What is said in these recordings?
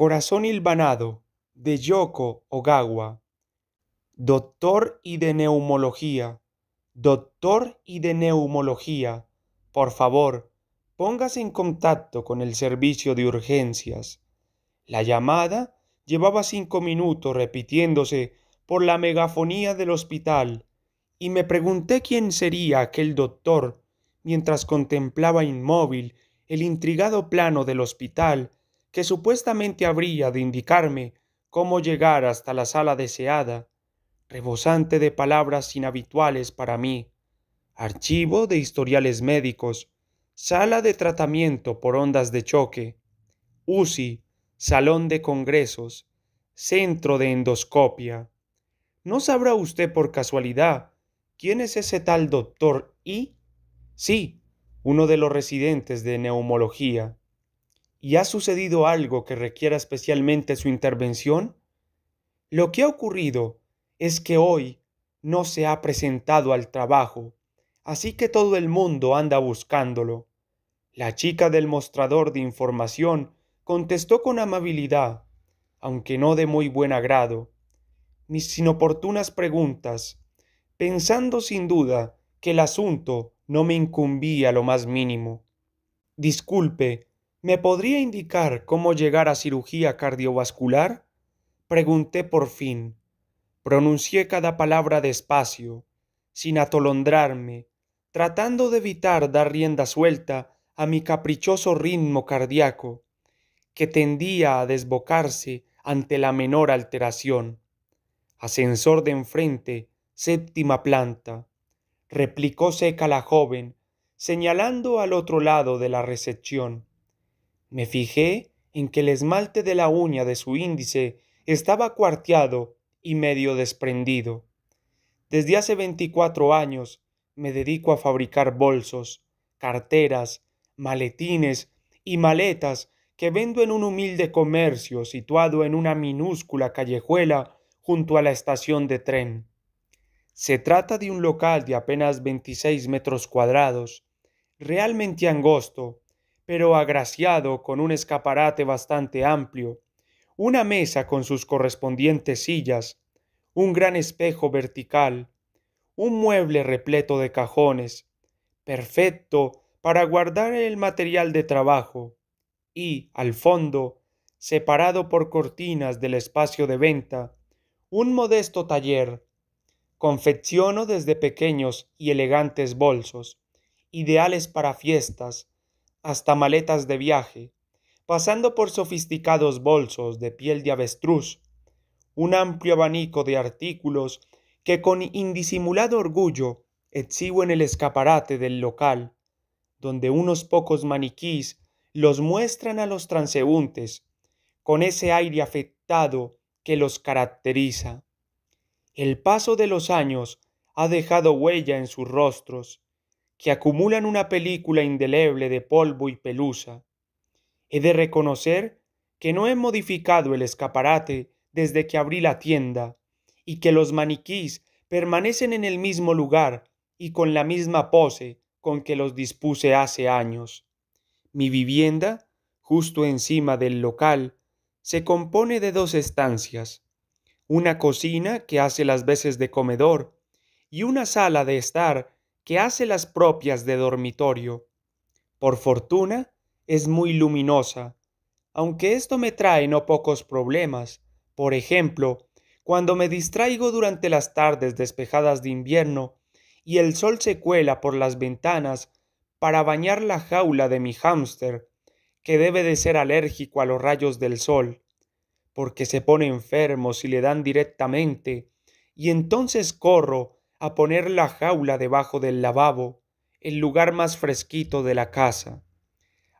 Corazón hilvanado de Yoko Ogawa. Doctor y de neumología. Doctor y de neumología. Por favor, póngase en contacto con el servicio de urgencias. La llamada llevaba cinco minutos repitiéndose por la megafonía del hospital y me pregunté quién sería aquel doctor mientras contemplaba inmóvil el intrigado plano del hospital que supuestamente habría de indicarme cómo llegar hasta la sala deseada, rebosante de palabras inhabituales para mí, archivo de historiales médicos, sala de tratamiento por ondas de choque, UCI, salón de congresos, centro de endoscopia. ¿No sabrá usted por casualidad quién es ese tal doctor I? Sí, uno de los residentes de neumología. ¿Y ha sucedido algo que requiera especialmente su intervención? Lo que ha ocurrido es que hoy no se ha presentado al trabajo, así que todo el mundo anda buscándolo. La chica del mostrador de información contestó con amabilidad, aunque no de muy buen agrado, mis inoportunas preguntas, pensando sin duda que el asunto no me incumbía lo más mínimo. Disculpe, ¿me podría indicar cómo llegar a cirugía cardiovascular? Pregunté por fin. Pronuncié cada palabra despacio, sin atolondrarme, tratando de evitar dar rienda suelta a mi caprichoso ritmo cardíaco, que tendía a desbocarse ante la menor alteración. Ascensor de enfrente, séptima planta replicó seca la joven, señalando al otro lado de la recepción. Me fijé en que el esmalte de la uña de su índice estaba cuarteado y medio desprendido. Desde hace veinticuatro años me dedico a fabricar bolsos, carteras, maletines y maletas que vendo en un humilde comercio situado en una minúscula callejuela junto a la estación de tren. Se trata de un local de apenas 26 metros cuadrados, realmente angosto, pero agraciado con un escaparate bastante amplio, una mesa con sus correspondientes sillas, un gran espejo vertical, un mueble repleto de cajones, perfecto para guardar el material de trabajo, y, al fondo, separado por cortinas del espacio de venta, un modesto taller Confecciono desde pequeños y elegantes bolsos, ideales para fiestas, hasta maletas de viaje, pasando por sofisticados bolsos de piel de avestruz, un amplio abanico de artículos que con indisimulado orgullo exhibo en el escaparate del local, donde unos pocos maniquís los muestran a los transeúntes con ese aire afectado que los caracteriza. El paso de los años ha dejado huella en sus rostros, que acumulan una película indeleble de polvo y pelusa. He de reconocer que no he modificado el escaparate desde que abrí la tienda, y que los maniquís permanecen en el mismo lugar y con la misma pose con que los dispuse hace años. Mi vivienda, justo encima del local, se compone de dos estancias, una cocina que hace las veces de comedor y una sala de estar que hace las propias de dormitorio. Por fortuna, es muy luminosa, aunque esto me trae no pocos problemas. Por ejemplo, cuando me distraigo durante las tardes despejadas de invierno y el sol se cuela por las ventanas para bañar la jaula de mi hámster, que debe de ser alérgico a los rayos del sol porque se pone enfermo si le dan directamente, y entonces corro a poner la jaula debajo del lavabo, el lugar más fresquito de la casa.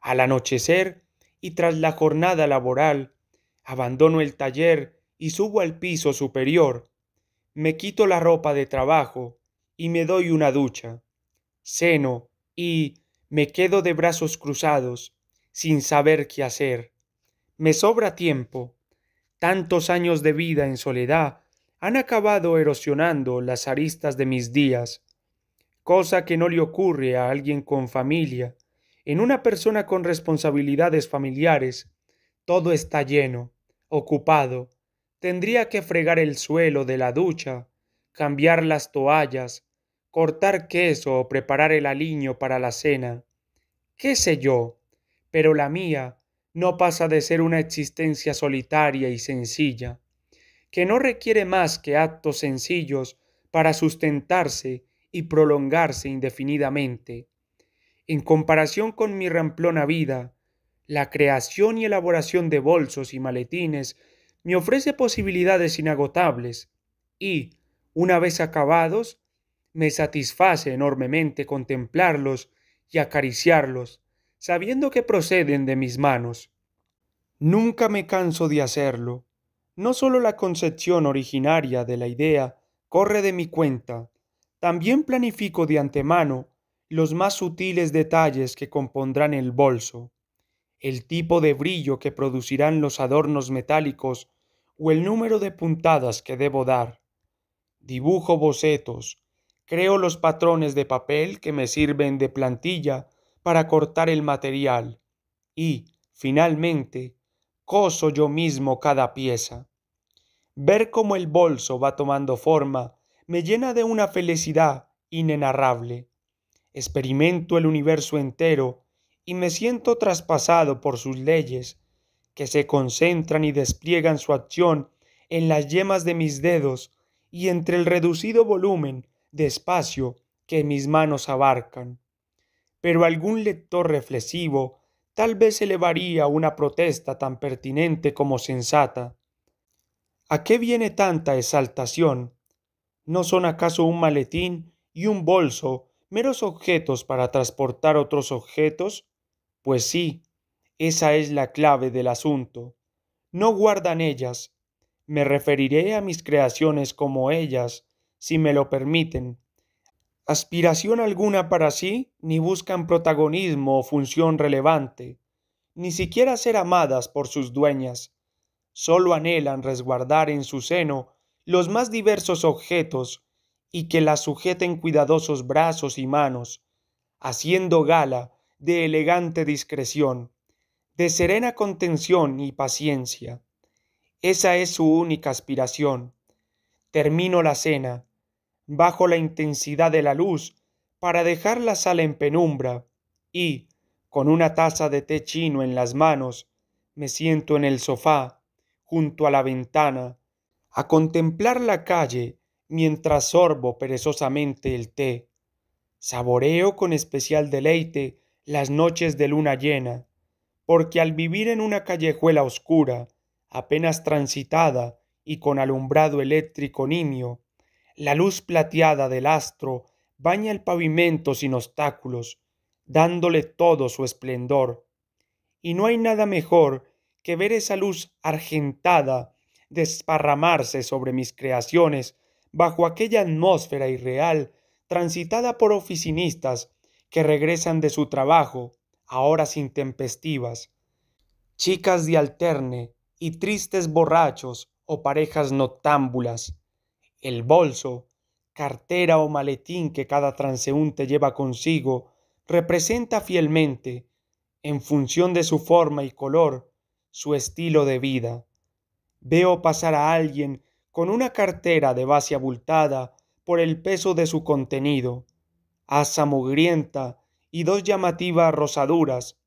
Al anochecer y tras la jornada laboral, abandono el taller y subo al piso superior. Me quito la ropa de trabajo y me doy una ducha. Ceno y me quedo de brazos cruzados, sin saber qué hacer. Me sobra tiempo Tantos años de vida en soledad han acabado erosionando las aristas de mis días, cosa que no le ocurre a alguien con familia. En una persona con responsabilidades familiares, todo está lleno, ocupado. Tendría que fregar el suelo de la ducha, cambiar las toallas, cortar queso o preparar el aliño para la cena. ¿Qué sé yo? Pero la mía no pasa de ser una existencia solitaria y sencilla, que no requiere más que actos sencillos para sustentarse y prolongarse indefinidamente. En comparación con mi ramplona vida, la creación y elaboración de bolsos y maletines me ofrece posibilidades inagotables y, una vez acabados, me satisface enormemente contemplarlos y acariciarlos, sabiendo que proceden de mis manos. Nunca me canso de hacerlo. No sólo la concepción originaria de la idea corre de mi cuenta, también planifico de antemano los más sutiles detalles que compondrán el bolso, el tipo de brillo que producirán los adornos metálicos o el número de puntadas que debo dar. Dibujo bocetos, creo los patrones de papel que me sirven de plantilla para cortar el material y, finalmente, coso yo mismo cada pieza. Ver cómo el bolso va tomando forma me llena de una felicidad inenarrable. Experimento el universo entero y me siento traspasado por sus leyes, que se concentran y despliegan su acción en las yemas de mis dedos y entre el reducido volumen de espacio que mis manos abarcan. Pero algún lector reflexivo tal vez elevaría una protesta tan pertinente como sensata. ¿A qué viene tanta exaltación ¿No son acaso un maletín y un bolso meros objetos para transportar otros objetos? Pues sí, esa es la clave del asunto. No guardan ellas. Me referiré a mis creaciones como ellas, si me lo permiten. Aspiración alguna para sí, ni buscan protagonismo o función relevante, ni siquiera ser amadas por sus dueñas. Solo anhelan resguardar en su seno los más diversos objetos y que la sujeten cuidadosos brazos y manos, haciendo gala de elegante discreción, de serena contención y paciencia. Esa es su única aspiración. Termino la cena, bajo la intensidad de la luz, para dejar la sala en penumbra, y, con una taza de té chino en las manos, me siento en el sofá, junto a la ventana, a contemplar la calle mientras sorbo perezosamente el té. Saboreo con especial deleite las noches de luna llena, porque al vivir en una callejuela oscura, apenas transitada y con alumbrado eléctrico nimio, la luz plateada del astro baña el pavimento sin obstáculos, dándole todo su esplendor. Y no hay nada mejor que ver esa luz argentada desparramarse sobre mis creaciones bajo aquella atmósfera irreal transitada por oficinistas que regresan de su trabajo a horas intempestivas, chicas de alterne y tristes borrachos o parejas noctámbulas, el bolso, cartera o maletín que cada transeúnte lleva consigo representa fielmente, en función de su forma y color, su estilo de vida. Veo pasar a alguien con una cartera de base abultada por el peso de su contenido, asa mugrienta y dos llamativas rosaduras,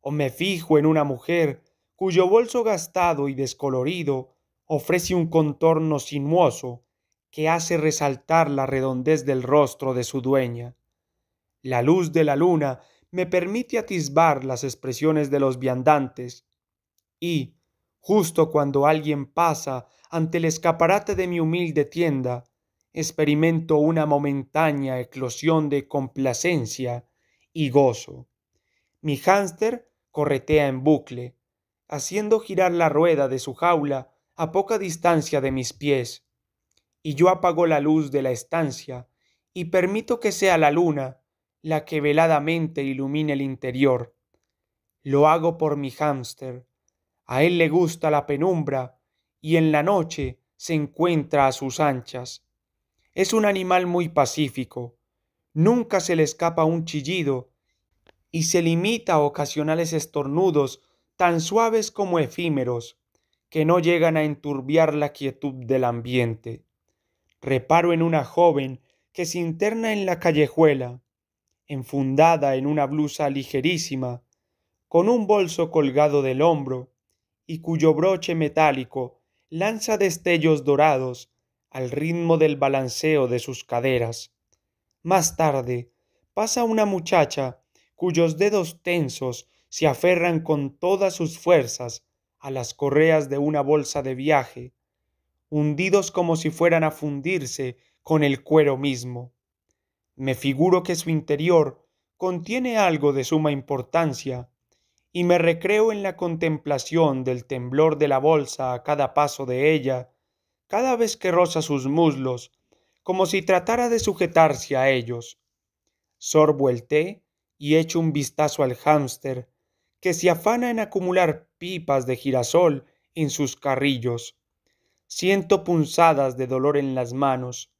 o me fijo en una mujer cuyo bolso gastado y descolorido ofrece un contorno sinuoso que hace resaltar la redondez del rostro de su dueña. La luz de la luna me permite atisbar las expresiones de los viandantes y, Justo cuando alguien pasa ante el escaparate de mi humilde tienda, experimento una momentánea eclosión de complacencia y gozo. Mi hámster corretea en bucle, haciendo girar la rueda de su jaula a poca distancia de mis pies, y yo apago la luz de la estancia y permito que sea la luna la que veladamente ilumine el interior. Lo hago por mi hámster, a él le gusta la penumbra y en la noche se encuentra a sus anchas. Es un animal muy pacífico, nunca se le escapa un chillido y se limita a ocasionales estornudos tan suaves como efímeros, que no llegan a enturbiar la quietud del ambiente. Reparo en una joven que se interna en la callejuela, enfundada en una blusa ligerísima, con un bolso colgado del hombro, y cuyo broche metálico lanza destellos dorados al ritmo del balanceo de sus caderas. Más tarde pasa una muchacha cuyos dedos tensos se aferran con todas sus fuerzas a las correas de una bolsa de viaje, hundidos como si fueran a fundirse con el cuero mismo. Me figuro que su interior contiene algo de suma importancia, y me recreo en la contemplación del temblor de la bolsa a cada paso de ella, cada vez que roza sus muslos, como si tratara de sujetarse a ellos. Sorbo el té y echo un vistazo al hámster, que se afana en acumular pipas de girasol en sus carrillos. Siento punzadas de dolor en las manos,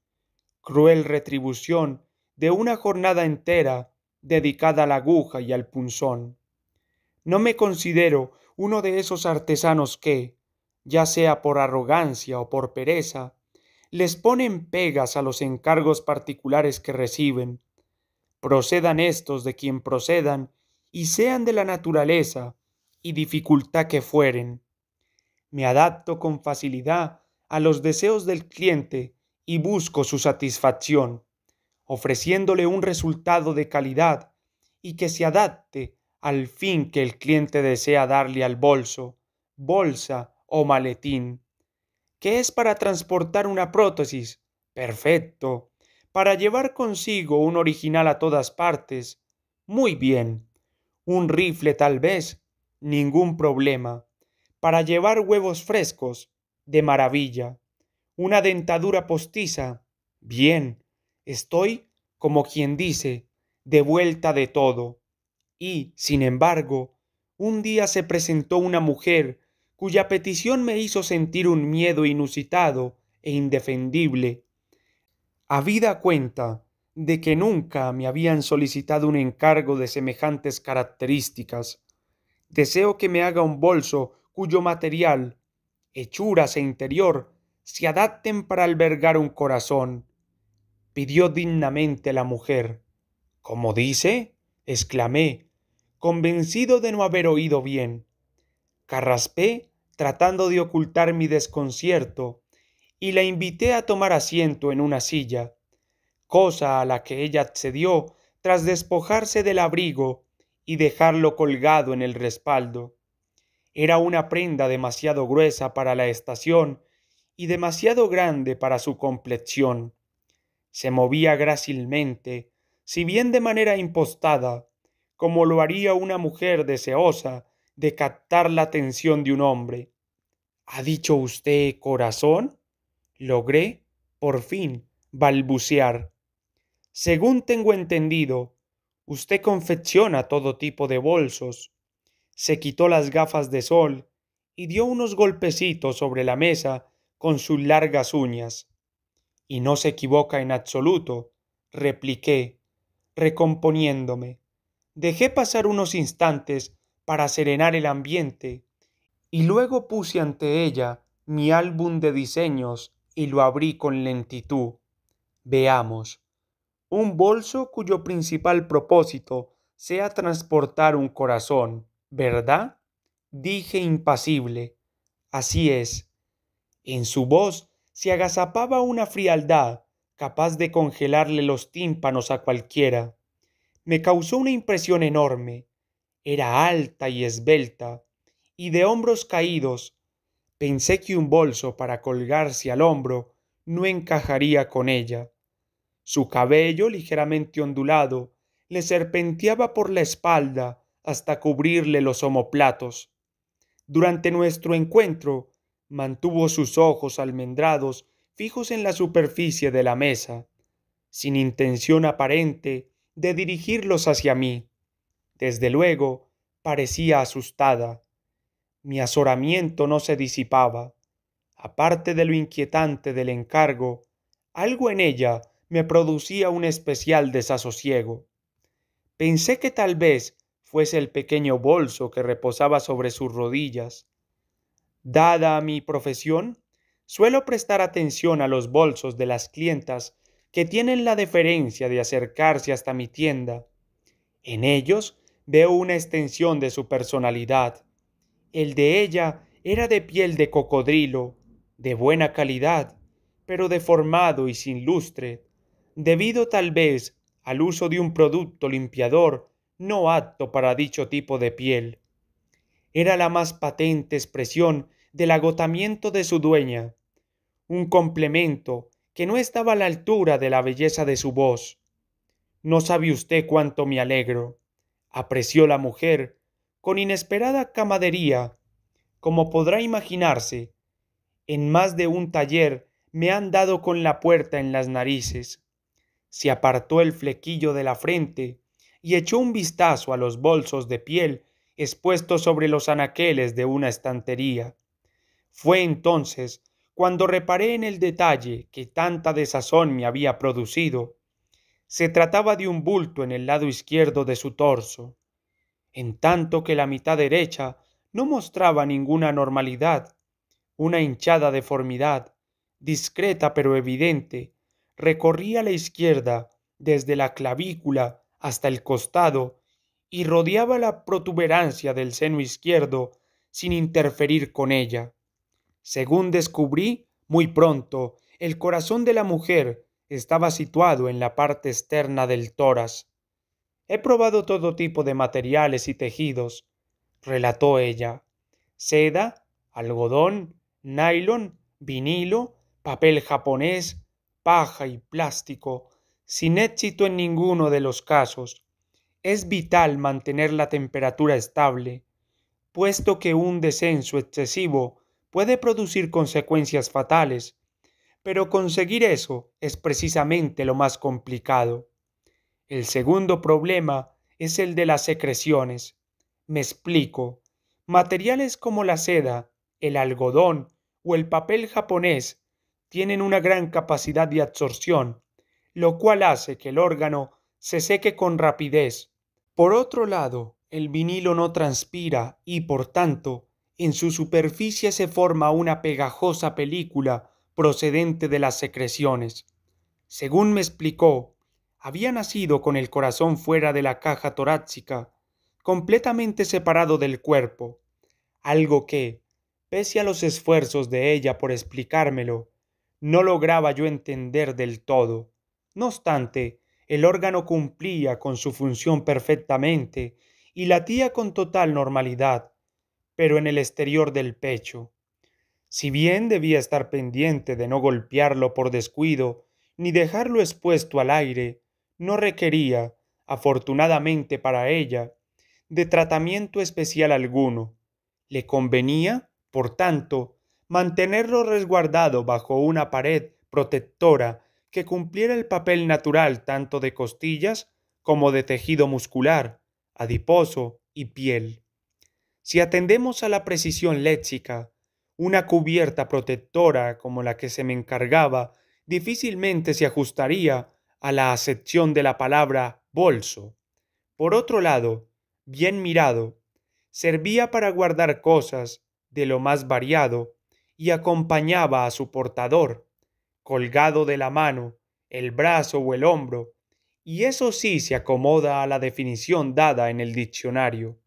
cruel retribución de una jornada entera dedicada a la aguja y al punzón. No me considero uno de esos artesanos que, ya sea por arrogancia o por pereza, les ponen pegas a los encargos particulares que reciben. Procedan estos de quien procedan y sean de la naturaleza y dificultad que fueren. Me adapto con facilidad a los deseos del cliente y busco su satisfacción ofreciéndole un resultado de calidad y que se adapte al fin que el cliente desea darle al bolso, bolsa o maletín. ¿Qué es para transportar una prótesis? Perfecto. Para llevar consigo un original a todas partes. Muy bien. Un rifle tal vez. Ningún problema. Para llevar huevos frescos. De maravilla. Una dentadura postiza. Bien estoy, como quien dice, de vuelta de todo. Y, sin embargo, un día se presentó una mujer cuya petición me hizo sentir un miedo inusitado e indefendible. Habida cuenta de que nunca me habían solicitado un encargo de semejantes características, deseo que me haga un bolso cuyo material, hechuras e interior se adapten para albergar un corazón, pidió dignamente la mujer. ¿Cómo dice? Exclamé, convencido de no haber oído bien. Carraspé tratando de ocultar mi desconcierto, y la invité a tomar asiento en una silla, cosa a la que ella accedió tras despojarse del abrigo y dejarlo colgado en el respaldo. Era una prenda demasiado gruesa para la estación y demasiado grande para su complexión se movía grácilmente, si bien de manera impostada, como lo haría una mujer deseosa de captar la atención de un hombre. ¿Ha dicho usted corazón? Logré, por fin, balbucear. Según tengo entendido, usted confecciona todo tipo de bolsos. Se quitó las gafas de sol y dio unos golpecitos sobre la mesa con sus largas uñas. Y no se equivoca en absoluto, repliqué, recomponiéndome. Dejé pasar unos instantes para serenar el ambiente, y luego puse ante ella mi álbum de diseños y lo abrí con lentitud. Veamos. Un bolso cuyo principal propósito sea transportar un corazón, ¿verdad? Dije impasible. Así es. En su voz se agazapaba una frialdad capaz de congelarle los tímpanos a cualquiera. Me causó una impresión enorme. Era alta y esbelta, y de hombros caídos. Pensé que un bolso para colgarse al hombro no encajaría con ella. Su cabello ligeramente ondulado le serpenteaba por la espalda hasta cubrirle los omoplatos. Durante nuestro encuentro mantuvo sus ojos almendrados fijos en la superficie de la mesa, sin intención aparente de dirigirlos hacia mí. Desde luego, parecía asustada. Mi azoramiento no se disipaba. Aparte de lo inquietante del encargo, algo en ella me producía un especial desasosiego. Pensé que tal vez fuese el pequeño bolso que reposaba sobre sus rodillas. Dada mi profesión, suelo prestar atención a los bolsos de las clientas que tienen la deferencia de acercarse hasta mi tienda. En ellos veo una extensión de su personalidad. El de ella era de piel de cocodrilo, de buena calidad, pero deformado y sin lustre, debido tal vez al uso de un producto limpiador no apto para dicho tipo de piel. Era la más patente expresión del agotamiento de su dueña, un complemento que no estaba a la altura de la belleza de su voz. No sabe usted cuánto me alegro, apreció la mujer con inesperada camadería. Como podrá imaginarse, en más de un taller me han dado con la puerta en las narices. Se apartó el flequillo de la frente y echó un vistazo a los bolsos de piel expuestos sobre los anaqueles de una estantería. Fue entonces cuando reparé en el detalle que tanta desazón me había producido. Se trataba de un bulto en el lado izquierdo de su torso, en tanto que la mitad derecha no mostraba ninguna normalidad. Una hinchada deformidad, discreta pero evidente, recorría la izquierda desde la clavícula hasta el costado y rodeaba la protuberancia del seno izquierdo sin interferir con ella. Según descubrí muy pronto, el corazón de la mujer estaba situado en la parte externa del tórax. He probado todo tipo de materiales y tejidos, relató ella. Seda, algodón, nylon, vinilo, papel japonés, paja y plástico, sin éxito en ninguno de los casos. Es vital mantener la temperatura estable, puesto que un descenso excesivo puede producir consecuencias fatales, pero conseguir eso es precisamente lo más complicado. El segundo problema es el de las secreciones. Me explico. Materiales como la seda, el algodón o el papel japonés tienen una gran capacidad de absorción, lo cual hace que el órgano se seque con rapidez. Por otro lado, el vinilo no transpira y, por tanto, en su superficie se forma una pegajosa película procedente de las secreciones. Según me explicó, había nacido con el corazón fuera de la caja torácica, completamente separado del cuerpo, algo que, pese a los esfuerzos de ella por explicármelo, no lograba yo entender del todo. No obstante, el órgano cumplía con su función perfectamente y latía con total normalidad, pero en el exterior del pecho. Si bien debía estar pendiente de no golpearlo por descuido, ni dejarlo expuesto al aire, no requería, afortunadamente para ella, de tratamiento especial alguno. Le convenía, por tanto, mantenerlo resguardado bajo una pared protectora que cumpliera el papel natural tanto de costillas como de tejido muscular, adiposo y piel. Si atendemos a la precisión léxica, una cubierta protectora como la que se me encargaba difícilmente se ajustaría a la acepción de la palabra bolso. Por otro lado, bien mirado, servía para guardar cosas de lo más variado y acompañaba a su portador, colgado de la mano, el brazo o el hombro, y eso sí se acomoda a la definición dada en el diccionario.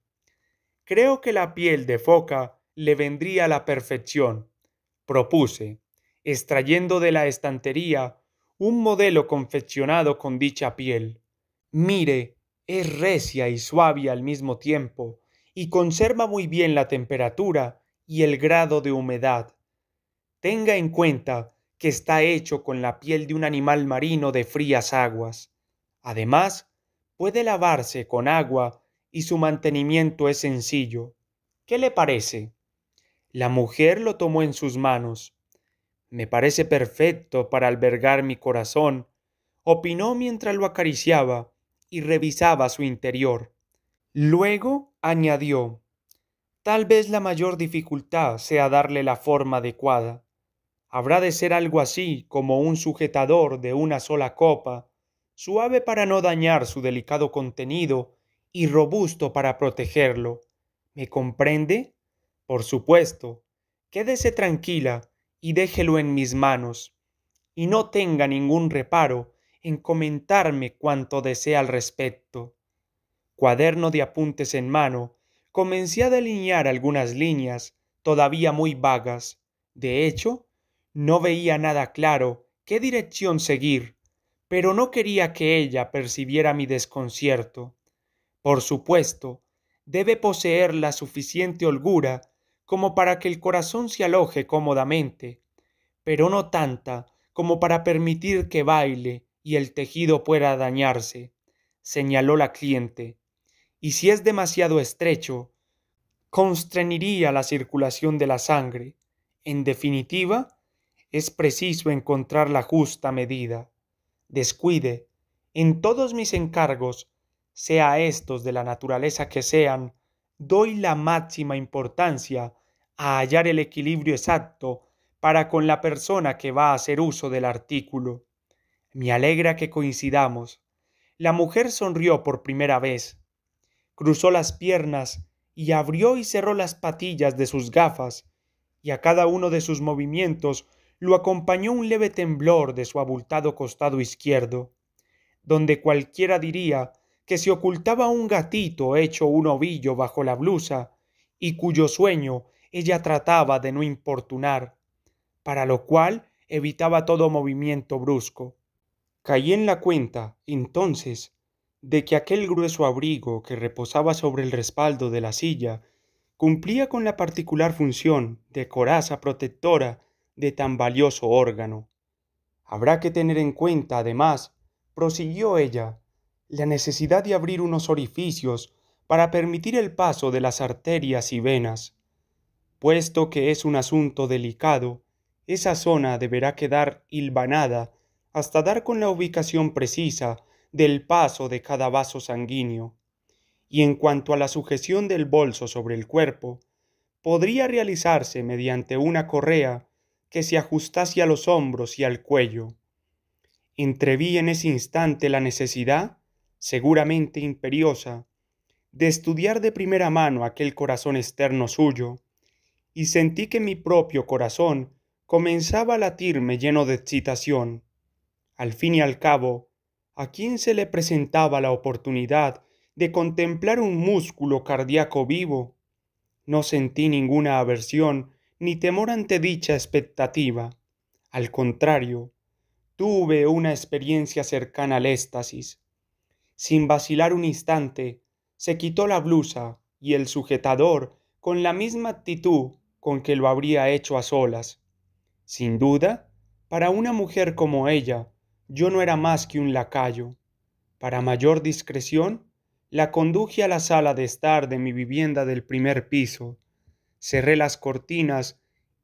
Creo que la piel de foca le vendría a la perfección. Propuse, extrayendo de la estantería un modelo confeccionado con dicha piel. Mire, es recia y suave al mismo tiempo, y conserva muy bien la temperatura y el grado de humedad. Tenga en cuenta que está hecho con la piel de un animal marino de frías aguas. Además, puede lavarse con agua y su mantenimiento es sencillo. ¿Qué le parece? La mujer lo tomó en sus manos. Me parece perfecto para albergar mi corazón, opinó mientras lo acariciaba y revisaba su interior. Luego añadió Tal vez la mayor dificultad sea darle la forma adecuada. Habrá de ser algo así como un sujetador de una sola copa, suave para no dañar su delicado contenido y robusto para protegerlo. ¿Me comprende? Por supuesto. Quédese tranquila y déjelo en mis manos. Y no tenga ningún reparo en comentarme cuanto desea al respecto. Cuaderno de apuntes en mano, comencé a delinear algunas líneas todavía muy vagas. De hecho, no veía nada claro qué dirección seguir, pero no quería que ella percibiera mi desconcierto. Por supuesto, debe poseer la suficiente holgura como para que el corazón se aloje cómodamente, pero no tanta como para permitir que baile y el tejido pueda dañarse, señaló la cliente, y si es demasiado estrecho, constreñiría la circulación de la sangre. En definitiva, es preciso encontrar la justa medida. Descuide, en todos mis encargos, sea estos de la naturaleza que sean, doy la máxima importancia a hallar el equilibrio exacto para con la persona que va a hacer uso del artículo. Me alegra que coincidamos. La mujer sonrió por primera vez, cruzó las piernas y abrió y cerró las patillas de sus gafas, y a cada uno de sus movimientos lo acompañó un leve temblor de su abultado costado izquierdo, donde cualquiera diría que se ocultaba un gatito hecho un ovillo bajo la blusa, y cuyo sueño ella trataba de no importunar, para lo cual evitaba todo movimiento brusco. Caí en la cuenta, entonces, de que aquel grueso abrigo que reposaba sobre el respaldo de la silla cumplía con la particular función de coraza protectora de tan valioso órgano. Habrá que tener en cuenta, además, prosiguió ella, la necesidad de abrir unos orificios para permitir el paso de las arterias y venas. Puesto que es un asunto delicado, esa zona deberá quedar hilvanada hasta dar con la ubicación precisa del paso de cada vaso sanguíneo. Y en cuanto a la sujeción del bolso sobre el cuerpo, podría realizarse mediante una correa que se ajustase a los hombros y al cuello. Entreví en ese instante la necesidad seguramente imperiosa, de estudiar de primera mano aquel corazón externo suyo, y sentí que mi propio corazón comenzaba a latirme lleno de excitación. Al fin y al cabo, ¿a quién se le presentaba la oportunidad de contemplar un músculo cardíaco vivo? No sentí ninguna aversión ni temor ante dicha expectativa. Al contrario, tuve una experiencia cercana al éxtasis sin vacilar un instante, se quitó la blusa y el sujetador con la misma actitud con que lo habría hecho a solas. Sin duda, para una mujer como ella, yo no era más que un lacayo. Para mayor discreción, la conduje a la sala de estar de mi vivienda del primer piso, cerré las cortinas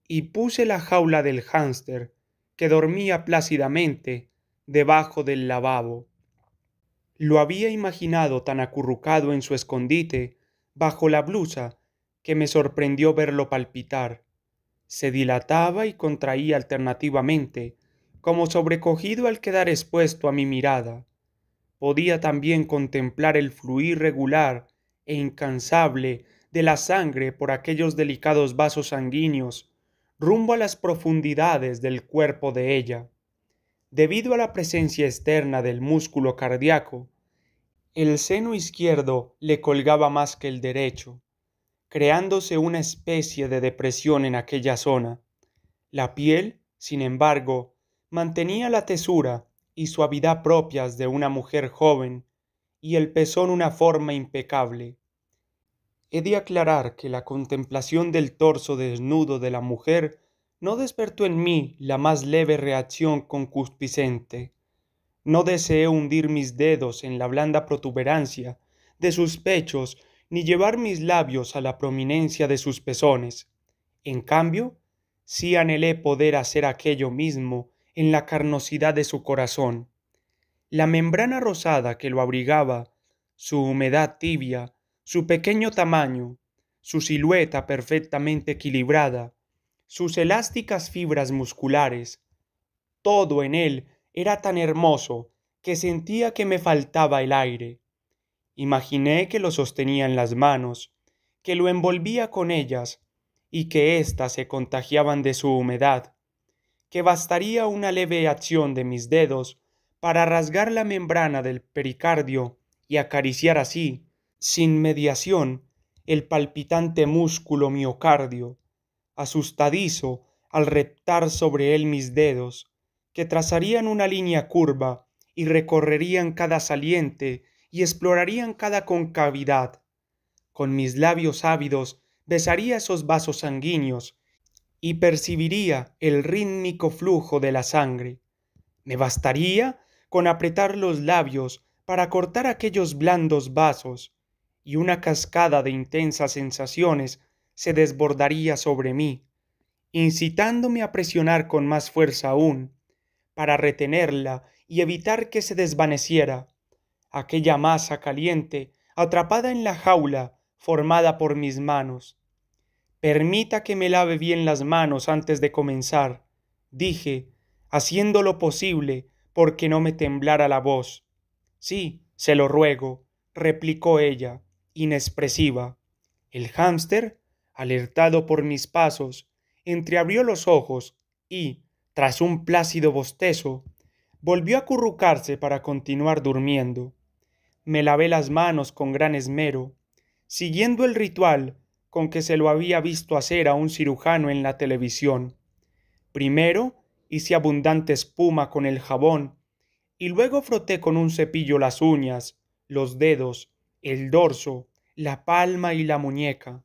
y puse la jaula del hámster, que dormía plácidamente debajo del lavabo. Lo había imaginado tan acurrucado en su escondite, bajo la blusa, que me sorprendió verlo palpitar. Se dilataba y contraía alternativamente, como sobrecogido al quedar expuesto a mi mirada. Podía también contemplar el fluir regular e incansable de la sangre por aquellos delicados vasos sanguíneos rumbo a las profundidades del cuerpo de ella debido a la presencia externa del músculo cardíaco, el seno izquierdo le colgaba más que el derecho, creándose una especie de depresión en aquella zona. La piel, sin embargo, mantenía la tesura y suavidad propias de una mujer joven, y el pezón una forma impecable. He de aclarar que la contemplación del torso desnudo de la mujer no despertó en mí la más leve reacción concupiscente. No deseé hundir mis dedos en la blanda protuberancia de sus pechos ni llevar mis labios a la prominencia de sus pezones. En cambio, sí anhelé poder hacer aquello mismo en la carnosidad de su corazón. La membrana rosada que lo abrigaba, su humedad tibia, su pequeño tamaño, su silueta perfectamente equilibrada, sus elásticas fibras musculares, todo en él era tan hermoso que sentía que me faltaba el aire. Imaginé que lo sostenía en las manos, que lo envolvía con ellas, y que éstas se contagiaban de su humedad, que bastaría una leve acción de mis dedos para rasgar la membrana del pericardio y acariciar así, sin mediación, el palpitante músculo miocardio, asustadizo al reptar sobre él mis dedos, que trazarían una línea curva y recorrerían cada saliente y explorarían cada concavidad. Con mis labios ávidos besaría esos vasos sanguíneos y percibiría el rítmico flujo de la sangre. Me bastaría con apretar los labios para cortar aquellos blandos vasos, y una cascada de intensas sensaciones se desbordaría sobre mí, incitándome a presionar con más fuerza aún, para retenerla y evitar que se desvaneciera, aquella masa caliente atrapada en la jaula formada por mis manos. Permita que me lave bien las manos antes de comenzar, dije, haciendo lo posible porque no me temblara la voz. Sí, se lo ruego, replicó ella, inexpresiva. El hámster, alertado por mis pasos, entreabrió los ojos y, tras un plácido bostezo, volvió a acurrucarse para continuar durmiendo me lavé las manos con gran esmero, siguiendo el ritual con que se lo había visto hacer a un cirujano en la televisión. Primero hice abundante espuma con el jabón y luego froté con un cepillo las uñas, los dedos, el dorso, la palma y la muñeca,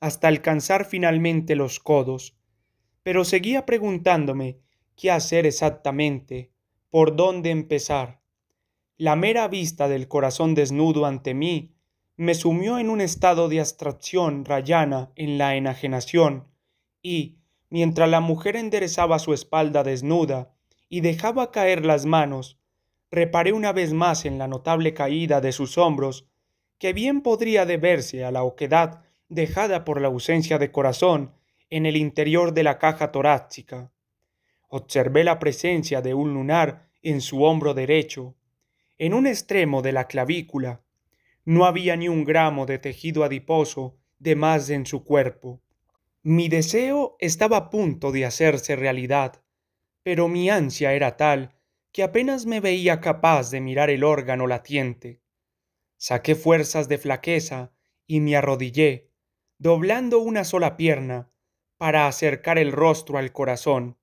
hasta alcanzar finalmente los codos. Pero seguía preguntándome qué hacer exactamente, por dónde empezar. La mera vista del corazón desnudo ante mí me sumió en un estado de abstracción rayana en la enajenación, y, mientras la mujer enderezaba su espalda desnuda y dejaba caer las manos, reparé una vez más en la notable caída de sus hombros, que bien podría deberse a la oquedad dejada por la ausencia de corazón en el interior de la caja torácica. Observé la presencia de un lunar en su hombro derecho, en un extremo de la clavícula. No había ni un gramo de tejido adiposo de más en su cuerpo. Mi deseo estaba a punto de hacerse realidad, pero mi ansia era tal que apenas me veía capaz de mirar el órgano latiente. Saqué fuerzas de flaqueza y me arrodillé, doblando una sola pierna, para acercar el rostro al corazón.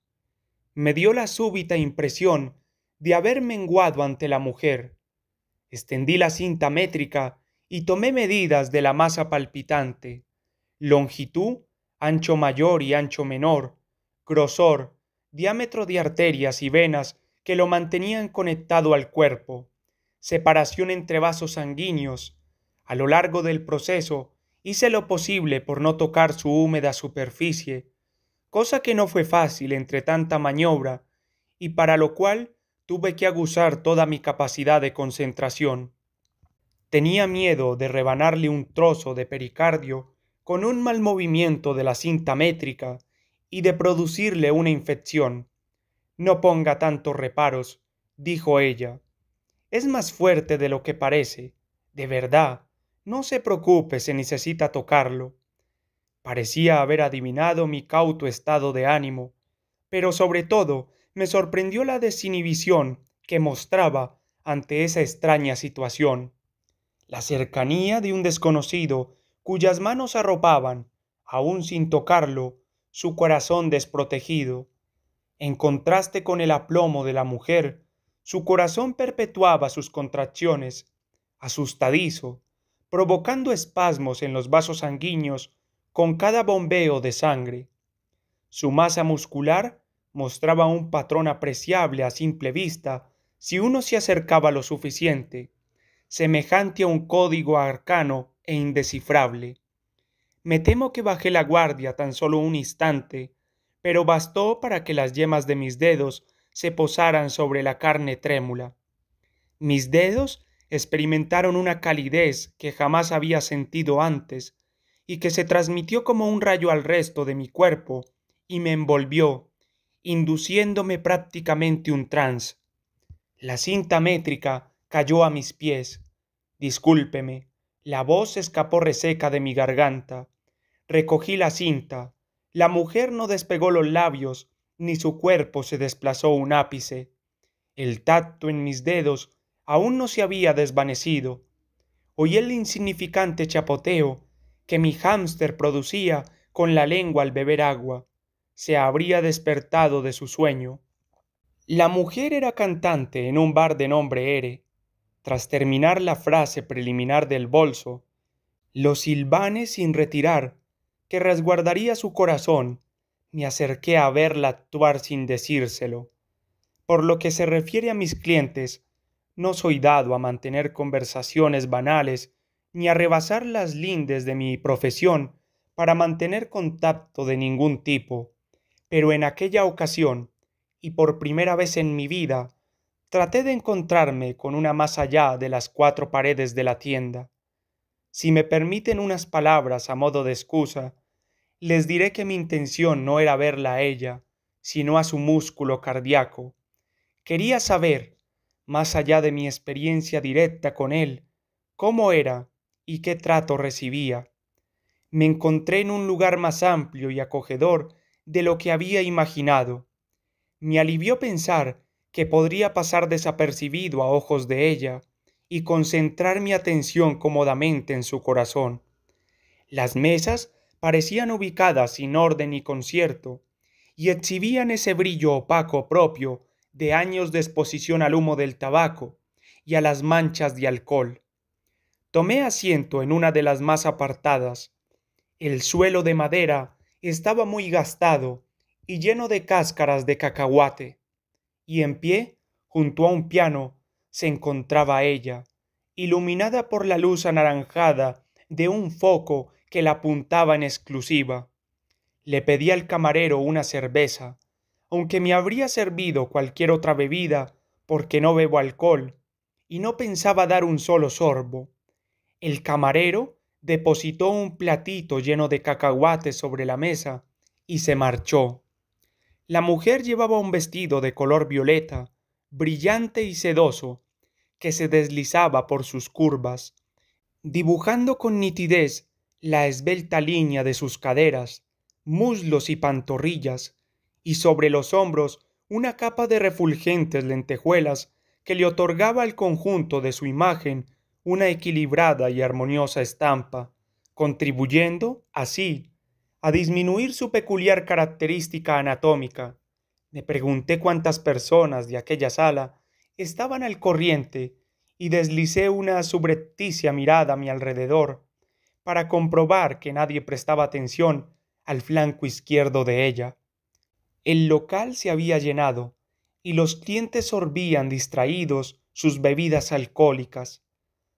Me dio la súbita impresión de haber menguado ante la mujer. Extendí la cinta métrica y tomé medidas de la masa palpitante, longitud, ancho mayor y ancho menor, grosor, diámetro de arterias y venas que lo mantenían conectado al cuerpo, separación entre vasos sanguíneos. A lo largo del proceso hice lo posible por no tocar su húmeda superficie, cosa que no fue fácil entre tanta maniobra, y para lo cual tuve que aguzar toda mi capacidad de concentración. Tenía miedo de rebanarle un trozo de pericardio con un mal movimiento de la cinta métrica y de producirle una infección. No ponga tantos reparos, dijo ella. Es más fuerte de lo que parece. De verdad, no se preocupe se necesita tocarlo. Parecía haber adivinado mi cauto estado de ánimo, pero sobre todo me sorprendió la desinhibición que mostraba ante esa extraña situación. La cercanía de un desconocido cuyas manos arropaban, aun sin tocarlo, su corazón desprotegido. En contraste con el aplomo de la mujer, su corazón perpetuaba sus contracciones, asustadizo, provocando espasmos en los vasos sanguíneos con cada bombeo de sangre. Su masa muscular mostraba un patrón apreciable a simple vista si uno se acercaba lo suficiente, semejante a un código arcano e indescifrable. Me temo que bajé la guardia tan solo un instante, pero bastó para que las yemas de mis dedos se posaran sobre la carne trémula. Mis dedos experimentaron una calidez que jamás había sentido antes, y que se transmitió como un rayo al resto de mi cuerpo, y me envolvió, induciéndome prácticamente un trance. La cinta métrica cayó a mis pies. Discúlpeme, la voz escapó reseca de mi garganta. Recogí la cinta. La mujer no despegó los labios, ni su cuerpo se desplazó un ápice. El tacto en mis dedos aún no se había desvanecido. Oí el insignificante chapoteo que mi hámster producía con la lengua al beber agua. Se habría despertado de su sueño. La mujer era cantante en un bar de nombre Ere. Tras terminar la frase preliminar del bolso, los silbanes sin retirar, que resguardaría su corazón, me acerqué a verla actuar sin decírselo. Por lo que se refiere a mis clientes, no soy dado a mantener conversaciones banales ni a rebasar las lindes de mi profesión para mantener contacto de ningún tipo, pero en aquella ocasión, y por primera vez en mi vida, traté de encontrarme con una más allá de las cuatro paredes de la tienda. Si me permiten unas palabras a modo de excusa, les diré que mi intención no era verla a ella, sino a su músculo cardíaco. Quería saber, más allá de mi experiencia directa con él, cómo era y qué trato recibía me encontré en un lugar más amplio y acogedor de lo que había imaginado. Me alivió pensar que podría pasar desapercibido a ojos de ella y concentrar mi atención cómodamente en su corazón. Las mesas parecían ubicadas sin orden y concierto, y exhibían ese brillo opaco propio de años de exposición al humo del tabaco y a las manchas de alcohol. Tomé asiento en una de las más apartadas, el suelo de madera estaba muy gastado y lleno de cáscaras de cacahuate, y en pie, junto a un piano, se encontraba ella, iluminada por la luz anaranjada de un foco que la apuntaba en exclusiva. Le pedí al camarero una cerveza, aunque me habría servido cualquier otra bebida, porque no bebo alcohol, y no pensaba dar un solo sorbo. El camarero depositó un platito lleno de cacahuates sobre la mesa y se marchó. La mujer llevaba un vestido de color violeta, brillante y sedoso, que se deslizaba por sus curvas, dibujando con nitidez la esbelta línea de sus caderas, muslos y pantorrillas, y sobre los hombros una capa de refulgentes lentejuelas que le otorgaba al conjunto de su imagen una equilibrada y armoniosa estampa, contribuyendo, así, a disminuir su peculiar característica anatómica. Me pregunté cuántas personas de aquella sala estaban al corriente y deslicé una subrepticia mirada a mi alrededor para comprobar que nadie prestaba atención al flanco izquierdo de ella. El local se había llenado y los clientes sorbían distraídos sus bebidas alcohólicas.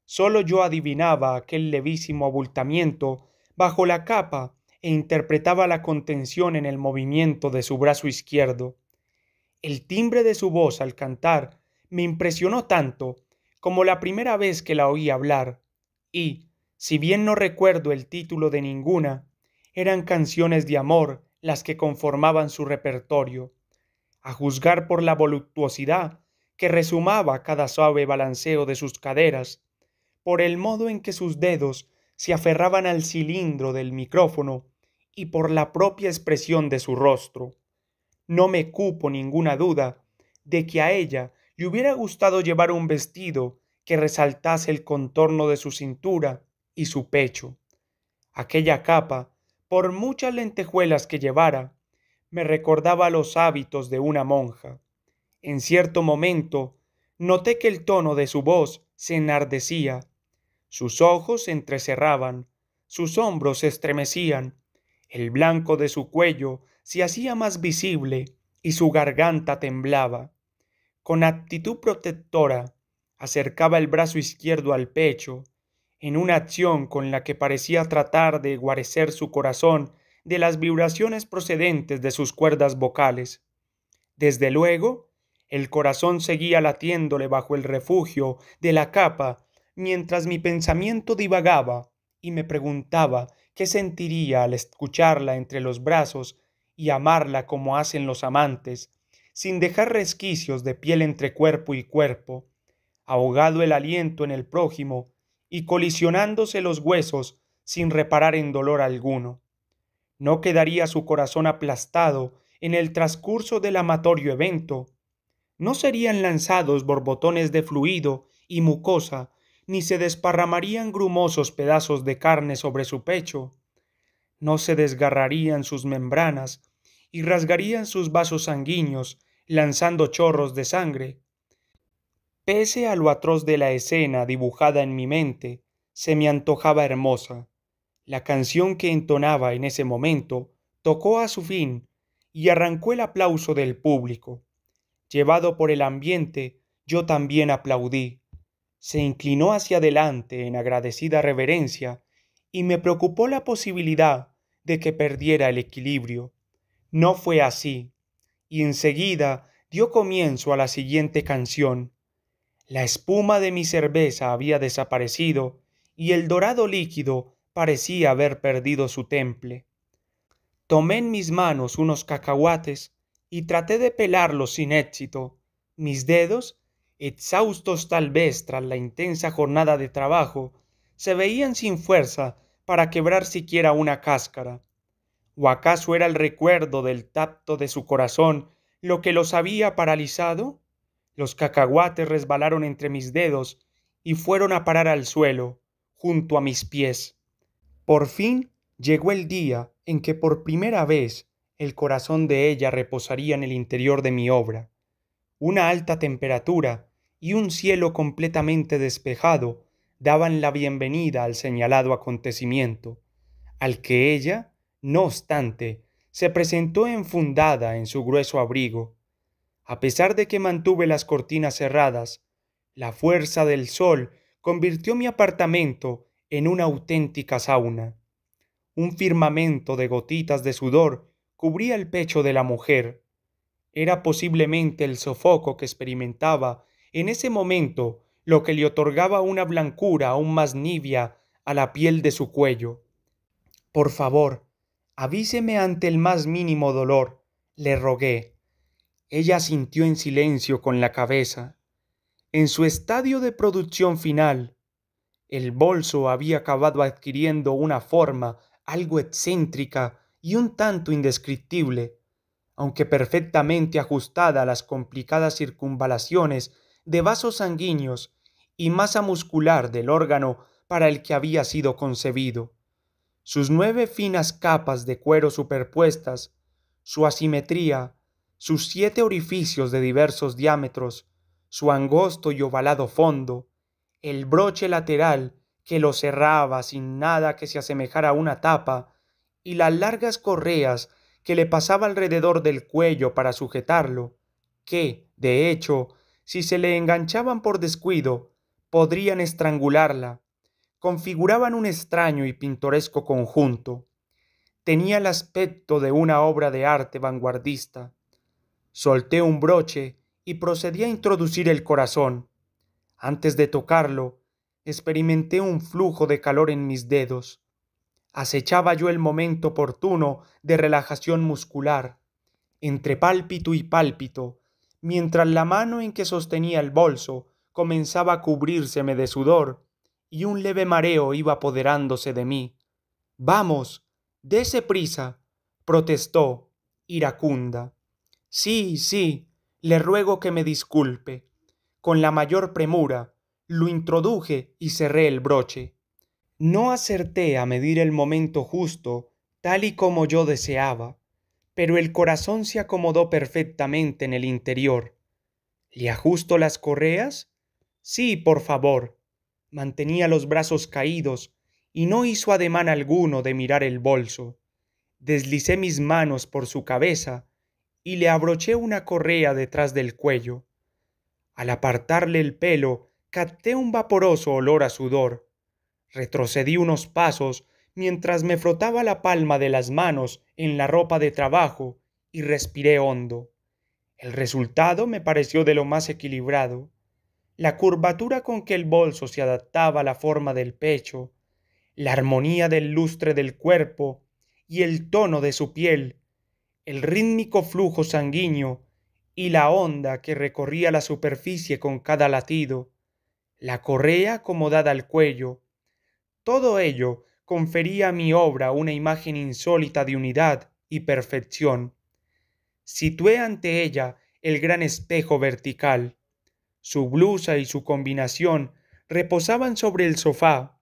Solo yo adivinaba aquel levísimo abultamiento bajo la capa e interpretaba la contención en el movimiento de su brazo izquierdo. El timbre de su voz al cantar me impresionó tanto como la primera vez que la oí hablar, y, si bien no recuerdo el título de ninguna, eran canciones de amor las que conformaban su repertorio. A juzgar por la voluptuosidad que resumaba cada suave balanceo de sus caderas, por el modo en que sus dedos se aferraban al cilindro del micrófono y por la propia expresión de su rostro. No me cupo ninguna duda de que a ella le hubiera gustado llevar un vestido que resaltase el contorno de su cintura y su pecho. Aquella capa, por muchas lentejuelas que llevara, me recordaba los hábitos de una monja. En cierto momento noté que el tono de su voz se enardecía sus ojos se entrecerraban, sus hombros se estremecían, el blanco de su cuello se hacía más visible y su garganta temblaba. Con actitud protectora, acercaba el brazo izquierdo al pecho, en una acción con la que parecía tratar de guarecer su corazón de las vibraciones procedentes de sus cuerdas vocales. Desde luego, el corazón seguía latiéndole bajo el refugio de la capa mientras mi pensamiento divagaba y me preguntaba qué sentiría al escucharla entre los brazos y amarla como hacen los amantes, sin dejar resquicios de piel entre cuerpo y cuerpo, ahogado el aliento en el prójimo y colisionándose los huesos sin reparar en dolor alguno. No quedaría su corazón aplastado en el transcurso del amatorio evento. No serían lanzados borbotones de fluido y mucosa, ni se desparramarían grumosos pedazos de carne sobre su pecho. No se desgarrarían sus membranas y rasgarían sus vasos sanguíneos, lanzando chorros de sangre. Pese a lo atroz de la escena dibujada en mi mente, se me antojaba hermosa. La canción que entonaba en ese momento tocó a su fin y arrancó el aplauso del público. Llevado por el ambiente, yo también aplaudí. Se inclinó hacia adelante en agradecida reverencia y me preocupó la posibilidad de que perdiera el equilibrio. No fue así, y enseguida dio comienzo a la siguiente canción. La espuma de mi cerveza había desaparecido y el dorado líquido parecía haber perdido su temple. Tomé en mis manos unos cacahuates y traté de pelarlos sin éxito. Mis dedos, exhaustos tal vez tras la intensa jornada de trabajo, se veían sin fuerza para quebrar siquiera una cáscara. ¿O acaso era el recuerdo del tacto de su corazón lo que los había paralizado? Los cacahuates resbalaron entre mis dedos y fueron a parar al suelo, junto a mis pies. Por fin llegó el día en que por primera vez el corazón de ella reposaría en el interior de mi obra. Una alta temperatura y un cielo completamente despejado daban la bienvenida al señalado acontecimiento, al que ella, no obstante, se presentó enfundada en su grueso abrigo, a pesar de que mantuve las cortinas cerradas, la fuerza del sol convirtió mi apartamento en una auténtica sauna. Un firmamento de gotitas de sudor cubría el pecho de la mujer. Era posiblemente el sofoco que experimentaba en ese momento lo que le otorgaba una blancura aún más nibia a la piel de su cuello. Por favor, avíseme ante el más mínimo dolor, le rogué. Ella sintió en silencio con la cabeza. En su estadio de producción final, el bolso había acabado adquiriendo una forma algo excéntrica y un tanto indescriptible, aunque perfectamente ajustada a las complicadas circunvalaciones de vasos sanguíneos y masa muscular del órgano para el que había sido concebido. Sus nueve finas capas de cuero superpuestas, su asimetría, sus siete orificios de diversos diámetros, su angosto y ovalado fondo, el broche lateral que lo cerraba sin nada que se asemejara a una tapa, y las largas correas que le pasaba alrededor del cuello para sujetarlo, que, de hecho, si se le enganchaban por descuido, podrían estrangularla, configuraban un extraño y pintoresco conjunto. Tenía el aspecto de una obra de arte vanguardista, Solté un broche y procedí a introducir el corazón. Antes de tocarlo, experimenté un flujo de calor en mis dedos. Acechaba yo el momento oportuno de relajación muscular. Entre pálpito y pálpito, mientras la mano en que sostenía el bolso comenzaba a cubrírseme de sudor, y un leve mareo iba apoderándose de mí. Vamos, dése prisa, protestó, iracunda. Sí, sí, le ruego que me disculpe. Con la mayor premura, lo introduje y cerré el broche. No acerté a medir el momento justo, tal y como yo deseaba, pero el corazón se acomodó perfectamente en el interior. ¿Le ajusto las correas? Sí, por favor. Mantenía los brazos caídos y no hizo ademán alguno de mirar el bolso. Deslicé mis manos por su cabeza y le abroché una correa detrás del cuello. Al apartarle el pelo, capté un vaporoso olor a sudor. Retrocedí unos pasos mientras me frotaba la palma de las manos en la ropa de trabajo y respiré hondo. El resultado me pareció de lo más equilibrado. La curvatura con que el bolso se adaptaba a la forma del pecho, la armonía del lustre del cuerpo y el tono de su piel el rítmico flujo sanguíneo y la onda que recorría la superficie con cada latido, la correa acomodada al cuello. Todo ello confería a mi obra una imagen insólita de unidad y perfección. Situé ante ella el gran espejo vertical. Su blusa y su combinación reposaban sobre el sofá,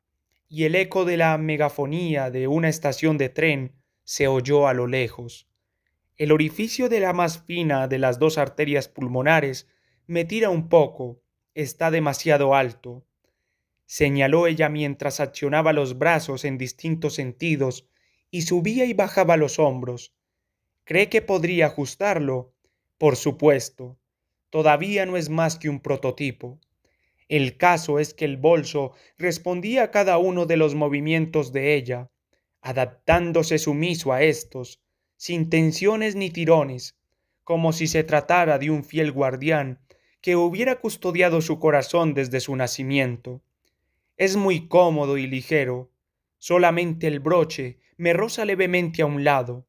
y el eco de la megafonía de una estación de tren se oyó a lo lejos. El orificio de la más fina de las dos arterias pulmonares me tira un poco, está demasiado alto. Señaló ella mientras accionaba los brazos en distintos sentidos y subía y bajaba los hombros. ¿Cree que podría ajustarlo? Por supuesto. Todavía no es más que un prototipo. El caso es que el bolso respondía a cada uno de los movimientos de ella, adaptándose sumiso a estos, sin tensiones ni tirones, como si se tratara de un fiel guardián que hubiera custodiado su corazón desde su nacimiento. Es muy cómodo y ligero, solamente el broche me roza levemente a un lado.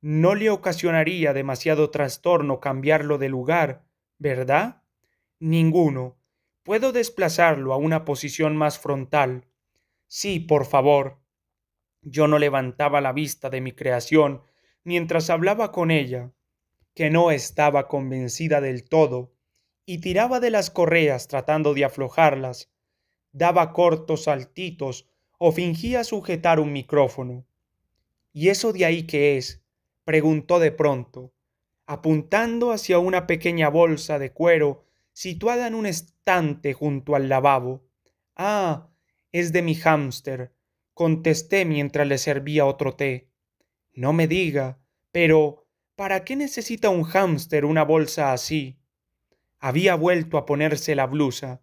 No le ocasionaría demasiado trastorno cambiarlo de lugar, ¿verdad? Ninguno. Puedo desplazarlo a una posición más frontal. Sí, por favor. Yo no levantaba la vista de mi creación mientras hablaba con ella, que no estaba convencida del todo, y tiraba de las correas tratando de aflojarlas, daba cortos saltitos o fingía sujetar un micrófono. ¿Y eso de ahí qué es? preguntó de pronto, apuntando hacia una pequeña bolsa de cuero situada en un estante junto al lavabo. Ah, es de mi hámster, contesté mientras le servía otro té. No me diga, pero ¿para qué necesita un hámster una bolsa así? Había vuelto a ponerse la blusa.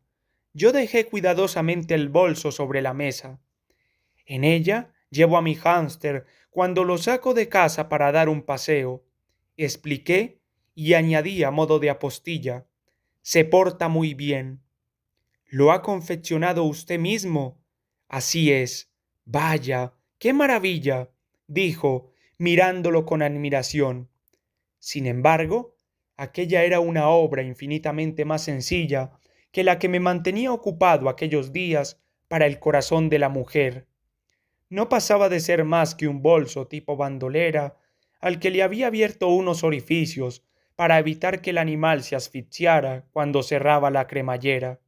Yo dejé cuidadosamente el bolso sobre la mesa. En ella llevo a mi hámster cuando lo saco de casa para dar un paseo. Expliqué y añadí a modo de apostilla se porta muy bien. ¿Lo ha confeccionado usted mismo? Así es. Vaya, qué maravilla, dijo, mirándolo con admiración. Sin embargo, aquella era una obra infinitamente más sencilla que la que me mantenía ocupado aquellos días para el corazón de la mujer. No pasaba de ser más que un bolso tipo bandolera al que le había abierto unos orificios para evitar que el animal se asfixiara cuando cerraba la cremallera.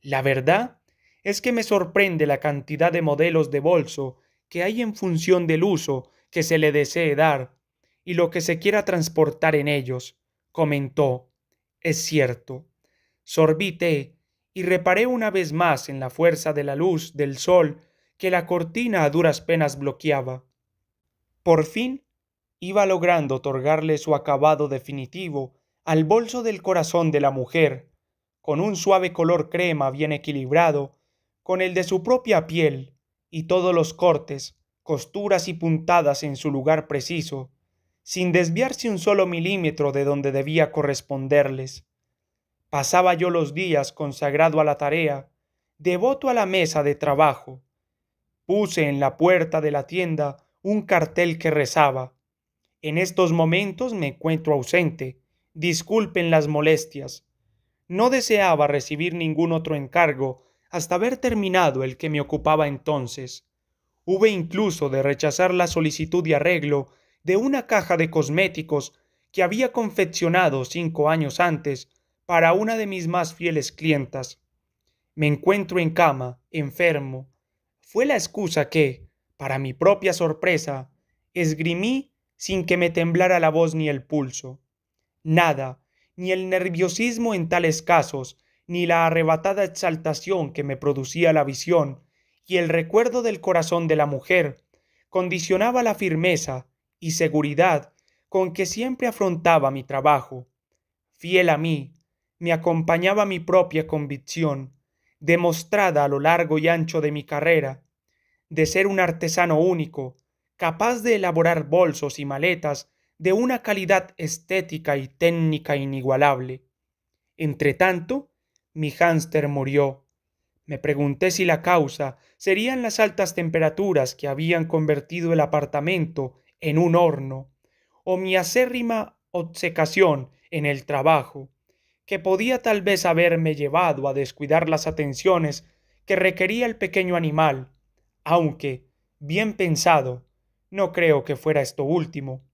La verdad es que me sorprende la cantidad de modelos de bolso que hay en función del uso que se le desee dar y lo que se quiera transportar en ellos, comentó. Es cierto. Sorbité y reparé una vez más en la fuerza de la luz del sol que la cortina a duras penas bloqueaba. Por fin iba logrando otorgarle su acabado definitivo al bolso del corazón de la mujer, con un suave color crema bien equilibrado, con el de su propia piel, y todos los cortes, costuras y puntadas en su lugar preciso, sin desviarse un solo milímetro de donde debía corresponderles. Pasaba yo los días consagrado a la tarea, devoto a la mesa de trabajo. Puse en la puerta de la tienda un cartel que rezaba en estos momentos me encuentro ausente. Disculpen las molestias. No deseaba recibir ningún otro encargo hasta haber terminado el que me ocupaba entonces. Hube incluso de rechazar la solicitud de arreglo de una caja de cosméticos que había confeccionado cinco años antes para una de mis más fieles clientas. Me encuentro en cama, enfermo. Fue la excusa que, para mi propia sorpresa, esgrimí sin que me temblara la voz ni el pulso. Nada, ni el nerviosismo en tales casos, ni la arrebatada exaltación que me producía la visión y el recuerdo del corazón de la mujer, condicionaba la firmeza y seguridad con que siempre afrontaba mi trabajo. Fiel a mí, me acompañaba mi propia convicción, demostrada a lo largo y ancho de mi carrera, de ser un artesano único, capaz de elaborar bolsos y maletas de una calidad estética y técnica inigualable. Entretanto, mi hámster murió. Me pregunté si la causa serían las altas temperaturas que habían convertido el apartamento en un horno, o mi acérrima obcecación en el trabajo, que podía tal vez haberme llevado a descuidar las atenciones que requería el pequeño animal, aunque, bien pensado, no creo que fuera esto último,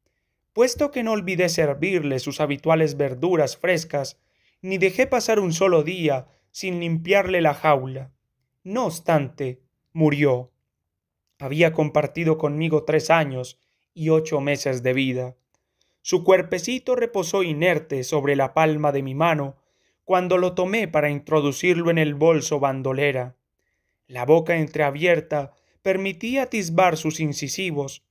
puesto que no olvidé servirle sus habituales verduras frescas, ni dejé pasar un solo día sin limpiarle la jaula. No obstante, murió. Había compartido conmigo tres años y ocho meses de vida. Su cuerpecito reposó inerte sobre la palma de mi mano cuando lo tomé para introducirlo en el bolso bandolera. La boca entreabierta permitía atisbar sus incisivos,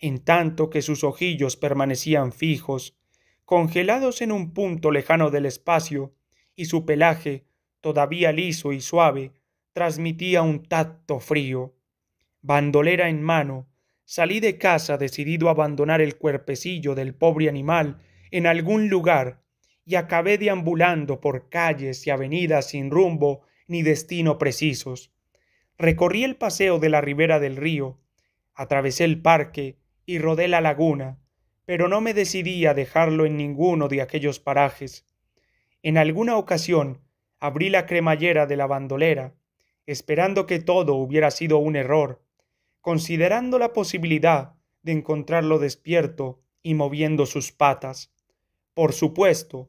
en tanto que sus ojillos permanecían fijos, congelados en un punto lejano del espacio, y su pelaje, todavía liso y suave, transmitía un tacto frío. Bandolera en mano, salí de casa decidido a abandonar el cuerpecillo del pobre animal en algún lugar y acabé deambulando por calles y avenidas sin rumbo ni destino precisos. Recorrí el paseo de la ribera del río, atravesé el parque y rodé la laguna, pero no me decidí a dejarlo en ninguno de aquellos parajes. En alguna ocasión abrí la cremallera de la bandolera, esperando que todo hubiera sido un error, considerando la posibilidad de encontrarlo despierto y moviendo sus patas. Por supuesto,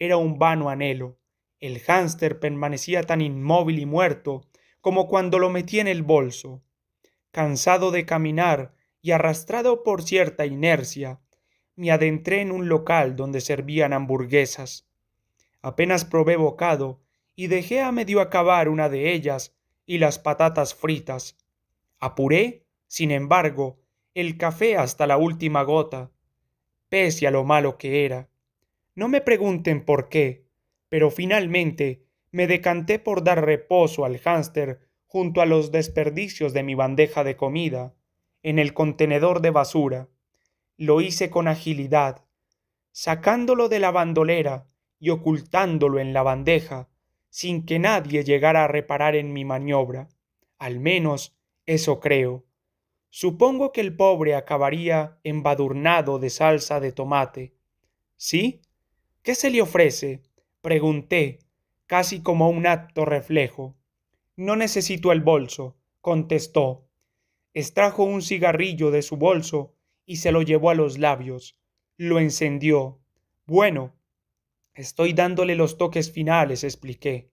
era un vano anhelo. El hámster permanecía tan inmóvil y muerto como cuando lo metí en el bolso. Cansado de caminar y arrastrado por cierta inercia, me adentré en un local donde servían hamburguesas. Apenas probé bocado y dejé a medio acabar una de ellas y las patatas fritas. Apuré, sin embargo, el café hasta la última gota, pese a lo malo que era. No me pregunten por qué, pero finalmente me decanté por dar reposo al hámster junto a los desperdicios de mi bandeja de comida, en el contenedor de basura. Lo hice con agilidad, sacándolo de la bandolera y ocultándolo en la bandeja, sin que nadie llegara a reparar en mi maniobra. Al menos eso creo. Supongo que el pobre acabaría embadurnado de salsa de tomate. ¿Sí? ¿Qué se le ofrece? pregunté, casi como un acto reflejo. No necesito el bolso, contestó. Extrajo un cigarrillo de su bolso y se lo llevó a los labios. Lo encendió. Bueno, Estoy dándole los toques finales, expliqué.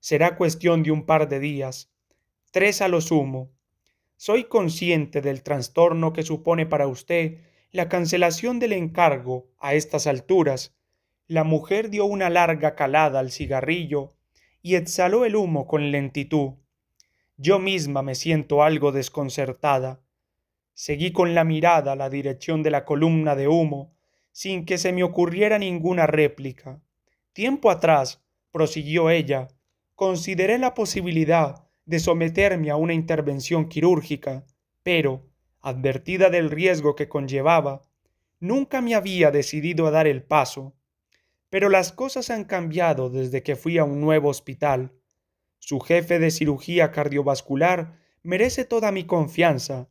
Será cuestión de un par de días, tres a lo sumo. Soy consciente del trastorno que supone para usted la cancelación del encargo a estas alturas. La mujer dio una larga calada al cigarrillo y exhaló el humo con lentitud. Yo misma me siento algo desconcertada. Seguí con la mirada la dirección de la columna de humo sin que se me ocurriera ninguna réplica. Tiempo atrás, prosiguió ella, consideré la posibilidad de someterme a una intervención quirúrgica, pero, advertida del riesgo que conllevaba, nunca me había decidido a dar el paso. Pero las cosas han cambiado desde que fui a un nuevo hospital. Su jefe de cirugía cardiovascular merece toda mi confianza,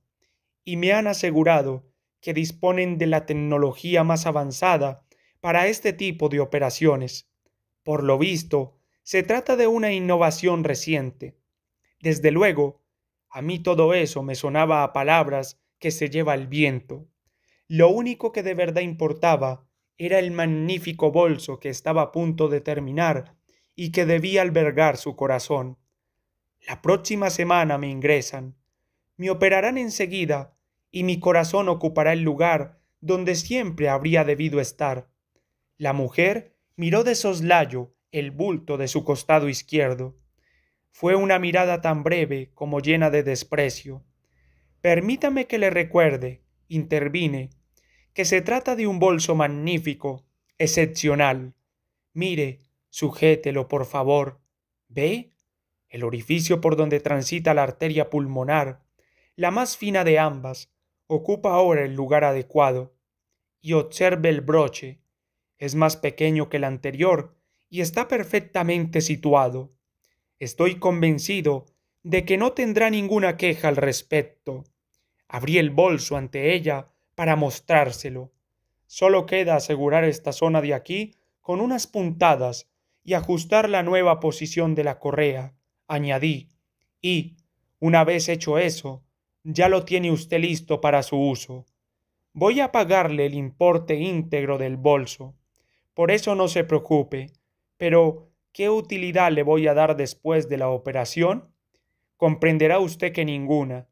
y me han asegurado que disponen de la tecnología más avanzada para este tipo de operaciones. Por lo visto, se trata de una innovación reciente. Desde luego, a mí todo eso me sonaba a palabras que se lleva el viento. Lo único que de verdad importaba era el magnífico bolso que estaba a punto de terminar y que debía albergar su corazón. La próxima semana me ingresan. Me operarán enseguida y mi corazón ocupará el lugar donde siempre habría debido estar. La mujer miró de soslayo el bulto de su costado izquierdo. Fue una mirada tan breve como llena de desprecio. Permítame que le recuerde, intervine, que se trata de un bolso magnífico, excepcional. Mire, sujételo, por favor. ¿Ve? El orificio por donde transita la arteria pulmonar, la más fina de ambas, ocupa ahora el lugar adecuado. Y observe el broche. Es más pequeño que el anterior y está perfectamente situado. Estoy convencido de que no tendrá ninguna queja al respecto. Abrí el bolso ante ella para mostrárselo. Solo queda asegurar esta zona de aquí con unas puntadas y ajustar la nueva posición de la correa, añadí, y, una vez hecho eso, ya lo tiene usted listo para su uso. Voy a pagarle el importe íntegro del bolso. Por eso no se preocupe. Pero, ¿qué utilidad le voy a dar después de la operación? Comprenderá usted que ninguna.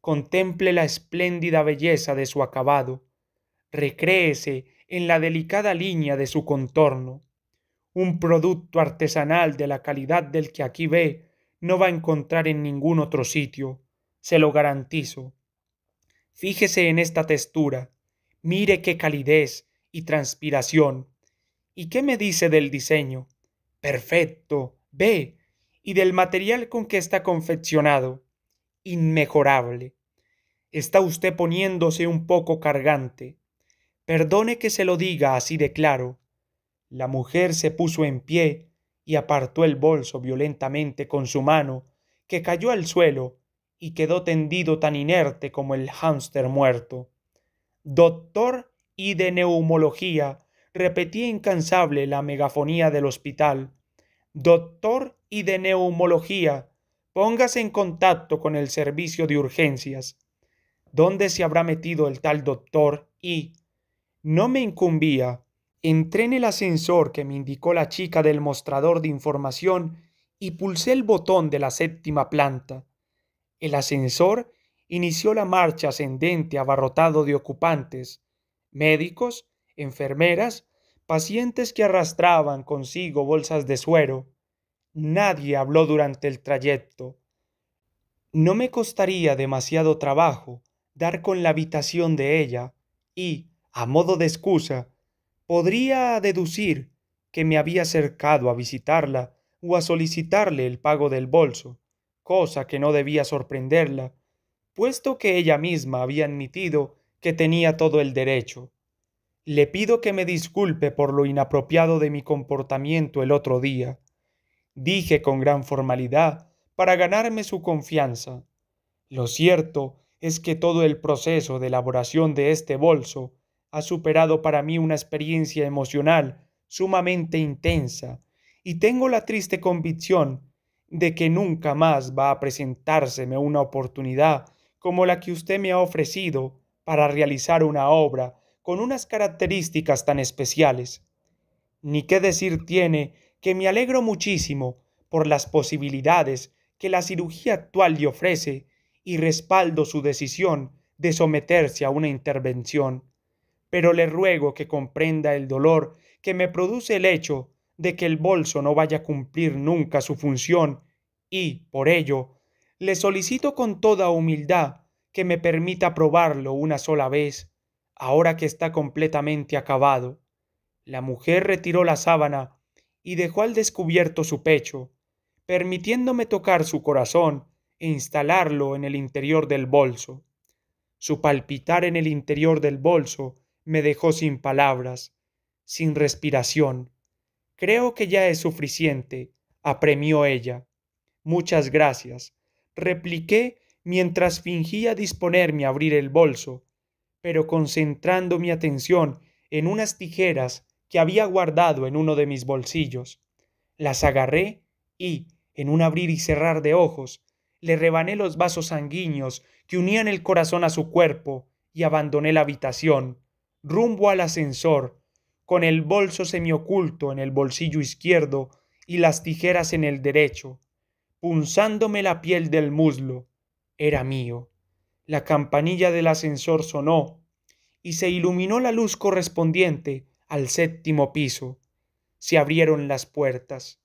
Contemple la espléndida belleza de su acabado. Recréese en la delicada línea de su contorno. Un producto artesanal de la calidad del que aquí ve no va a encontrar en ningún otro sitio, se lo garantizo. Fíjese en esta textura, mire qué calidez y transpiración. ¿Y qué me dice del diseño? Perfecto, ve, y del material con que está confeccionado. Inmejorable. Está usted poniéndose un poco cargante. Perdone que se lo diga así de claro. La mujer se puso en pie y apartó el bolso violentamente con su mano, que cayó al suelo y quedó tendido tan inerte como el hámster muerto. Doctor y de neumología, repetía incansable la megafonía del hospital. Doctor y de neumología, póngase en contacto con el servicio de urgencias. ¿Dónde se habrá metido el tal doctor? Y no me incumbía. Entré en el ascensor que me indicó la chica del mostrador de información y pulsé el botón de la séptima planta. El ascensor inició la marcha ascendente abarrotado de ocupantes, médicos, enfermeras, pacientes que arrastraban consigo bolsas de suero. Nadie habló durante el trayecto. No me costaría demasiado trabajo dar con la habitación de ella y, a modo de excusa, podría deducir que me había acercado a visitarla o a solicitarle el pago del bolso cosa que no debía sorprenderla, puesto que ella misma había admitido que tenía todo el derecho. Le pido que me disculpe por lo inapropiado de mi comportamiento el otro día. Dije con gran formalidad para ganarme su confianza. Lo cierto es que todo el proceso de elaboración de este bolso ha superado para mí una experiencia emocional sumamente intensa, y tengo la triste convicción de que nunca más va a presentárseme una oportunidad como la que usted me ha ofrecido para realizar una obra con unas características tan especiales. Ni qué decir tiene que me alegro muchísimo por las posibilidades que la cirugía actual le ofrece y respaldo su decisión de someterse a una intervención. Pero le ruego que comprenda el dolor que me produce el hecho de que el bolso no vaya a cumplir nunca su función y, por ello, le solicito con toda humildad que me permita probarlo una sola vez, ahora que está completamente acabado. La mujer retiró la sábana y dejó al descubierto su pecho, permitiéndome tocar su corazón e instalarlo en el interior del bolso. Su palpitar en el interior del bolso me dejó sin palabras, sin respiración, Creo que ya es suficiente, apremió ella. Muchas gracias, repliqué mientras fingía disponerme a abrir el bolso, pero concentrando mi atención en unas tijeras que había guardado en uno de mis bolsillos. Las agarré y, en un abrir y cerrar de ojos, le rebané los vasos sanguíneos que unían el corazón a su cuerpo y abandoné la habitación, rumbo al ascensor, con el bolso semioculto en el bolsillo izquierdo y las tijeras en el derecho, punzándome la piel del muslo. Era mío. La campanilla del ascensor sonó y se iluminó la luz correspondiente al séptimo piso. Se abrieron las puertas.